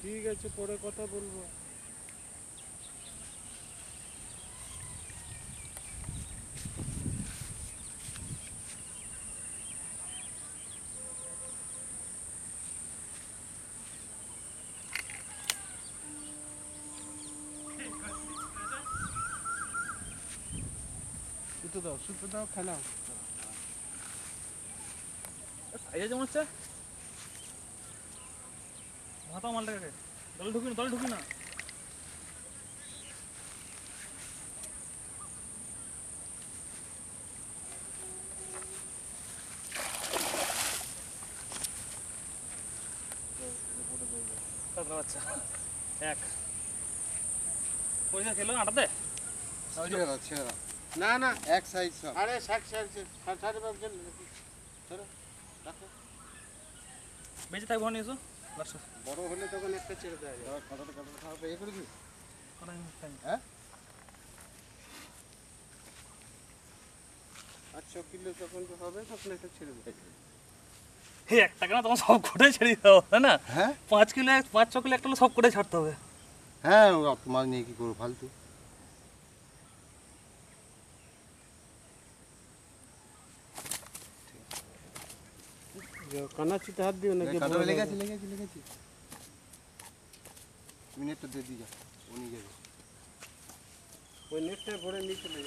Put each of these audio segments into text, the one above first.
ঠিক আছে পরে কথা বলব। সুতো দাও সুতো দাও খানাও সাইজে যেমন মাথা মালটাকে দলে ঢুকি না দলে ঢুকি না এক পয়সা খেলো আটাতে ছেড়া ছেড়া না না এক সাইজ সব আরে ষাট ষাট বেঁচে থাকব নিয়েছো বড় হলে তখন একটা ছেড়ে দেওয়া করে ছ কিলো যখন হবে তখন একটা ছেড়ে একটা তোমার সব কোটাই ছেড়ে দিতে হবে না? হ্যাঁ? পাঁচ কিলো পাঁচ ছ কিলো একটা সব কোটাই ছাড়তে হবে। হ্যাঁ তোমার মাছ নিয়ে কি করব ফালতু। কানাচিতে হাত দিও নাকি কাটাবে লেগেছে লেগেছে লেগেছে তুমি নেটটা দিয়ে দিয়ে যাও ও নিয়ে যাবে ওই নেটটা ভরে নিয়ে চলে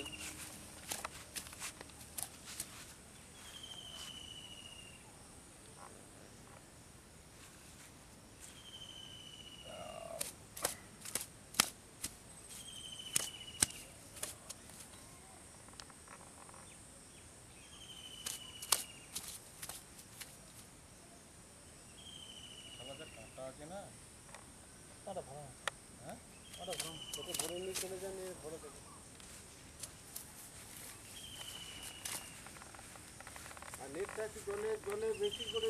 ওকে ভরে নিয়ে চলে যান এ ভরে দেবে আর নেটটা একটু জলে জলে বেশি করে